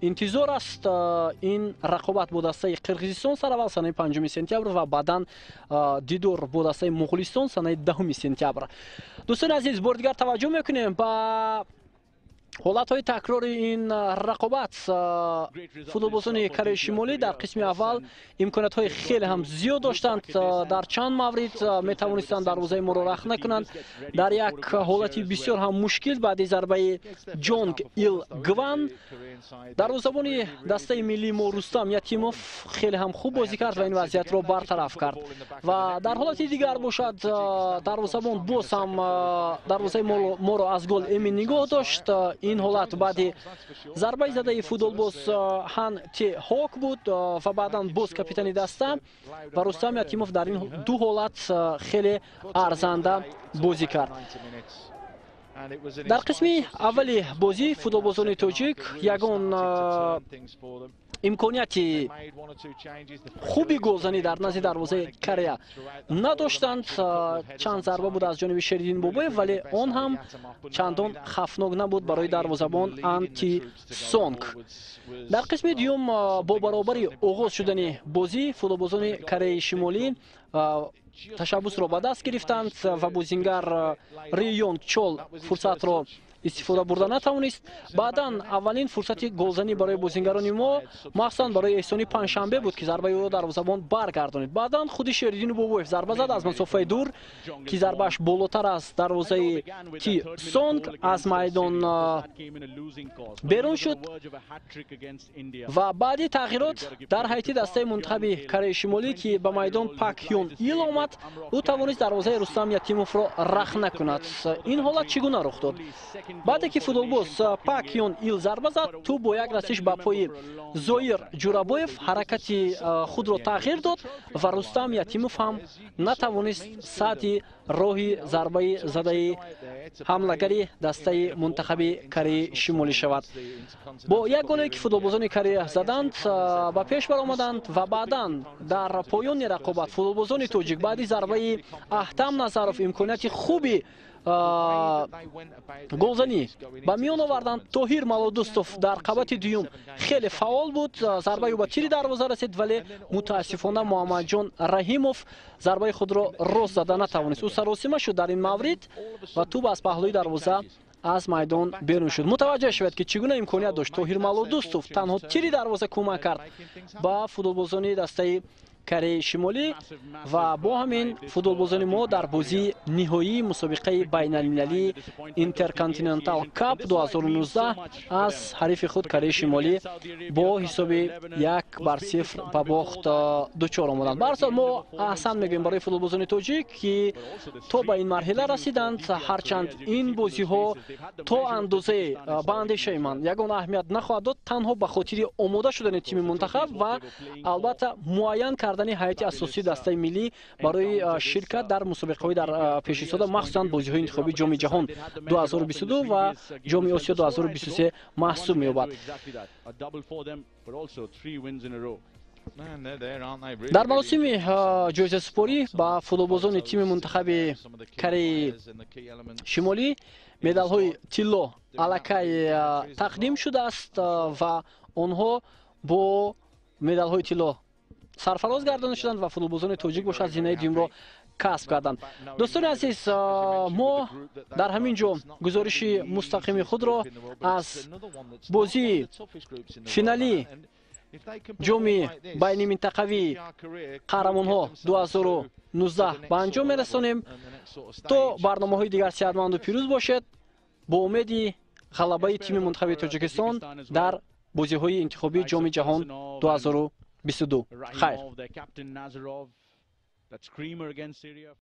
интизор аст ин рақобат бо дастаи қирғизистон саравал санаи 5 сентябр ва баъдан дидор бо дастаи муғулистон санаи 10 сентябр. Дӯстони азиз бори дигар таваҷҷӯҳ мекунем. Ба ҳолатҳои такрори ин рақобат футболбозони кореяи шимолӣ дар қисми аввал имкониятҳои хеле ҳам зиёд доштанд дар чанд маврид метавонистанд дарвозаи моро рах накунанд. Дар як ҳолати бисёр ҳам мушкил баъди зарбаи ҷонг ил гван. Дарвозабони дастаи миллии мо рустам ятимов хеле ҳам хуб бозӣ кард ва ин вазъиятро бартараф кард. Ва дар ҳолати дигар бошад дарвозабон боз ҳам дарвозаи моро аз гол эмин нигоҳ дошт ин ҳолат баъди зарбаи задаи футболбоз ҳан те ҳок буд ва баъдан боз капитани даста. Ва рустам ятимов дар ин ду ҳолат хеле арзанда бозӣ кард дар қисми аввали бозӣ футболбозони тоҷик ягон имконияти хуби голзанӣ дар назди дарвозаи корея. надоштанд чанд зарба буд аз ҷониби шеридин бобоев вале он ҳам чандон хафнок набуд барои дарвозабон анти сонг дар қисми дуюм бо баробари оғоз шудани бозӣ футболбозони кореяи шимолӣ ташаббусро ба даст гирифтанд ва бозингар риёнг чол фурсатро истифода бурда натавонист. Баъдан аввалин фурсати голзанӣ барои бозингарони мо махсусан барои эҳсони панҷшанбе буд ки зарбаи ӯро дарвозабон баргардонид баъдан худи шериддину бобоев зарба зад аз масофаи дур ки зарбааш болотар аз дарвозаи ки сонг аз майдон берун шуд. Ва баъди тағйирот дар ҳайти дастаи мунтахаби кореяи шимолӣ ки ба майдон пак ҳён ил омад ӯ тавонист дарвозаи рустам якимовро рах накунад. Ин ҳолат чӣ гуна рух дод баъде ки футболбоз пак ён ил зарба зад ту бо як расиш ба пои зоир ҷурабоев ҳаракати худро тағйир дод ва рустам ятимов ҳам натавонист сатҳи роҳи зарбаи задаи ҳамлагари дастаи мунтахаби кореяи шимолӣ шавад. Бо як голе ки футболбозони корея заданд ба пеш баромаданд ва баъдан дар поёни рақобат футболбозони тоҷик баъди зарбаи аҳтам назаров имконияти хуби голзанӣ ба миён оварданд тоҳир малодӯстов дар қабати дуюм. Хеле фаъол буд зарбаи ӯ ба тири дарвоза расид вале мутаассифона муҳаммадҷон раҳимов зарбаи худро рост зада натавонист. Ӯ саросима шуд дар ин маврид ва туб аз паҳлӯи дарвоза аз майдон берун шуд. Мутаваҷҷеҳ шавед ки чӣ гуна имконият дошт? Тоҳир малодӯстов танҳо тири дарвоза кӯмак кард. Ба футболбозони дастаи кореяи шимолӣ ва бо ҳамин футболбозони мо дар бозии ниҳоии мусобиқаи байналмилалии интерконтинентал кап 2019 аз ҳарифи худ кореяи шимолӣ бо ҳисоби як бар сифр ба бохт дучор омаданд барсол мо аҳсан мегӯем барои футболбозони тоҷик ки то ба ин марҳила расиданд ҳарчанд ин бозиҳо то андозае ба андешаи ман. Ягон аҳамият нахоҳад дод танҳо ба хотири омода шудани тими мунтахаб ва албатта муайян кард кардани ҳайати асосии дастаи миллӣ барои ширкат дар мусобиқаҳои дар пешистода махсусан бозиҳои интихобии ҷоми ҷаҳон 2022 ва ҷоми осиё 2023 маҳсуб меёбад. Дар маросими ҷоизасупорӣ ба футболбозони тими мунтахаби кореяи шимолӣ медалҳои тилло аллакай тақдим шудааст ва онҳо бо медалҳои тилло сарфароз гардонида шуданд ва футболбозони тоҷик бошад зинаи дуюмро касб карданд. Дӯстони азиз мо дар ҳамин ҷо гузориши мустақими худро аз бозии финалӣ ҷоми байниминтақавии қаҳрамонҳо 2019 ба анҷом мерасонем то барномаҳои дигар сеҳатманду пирӯз бошед бо умеди ғалабаи тими мунтахаби тоҷикистон дар бозиҳои интихобии ҷоми ҷаҳон 2022 хайр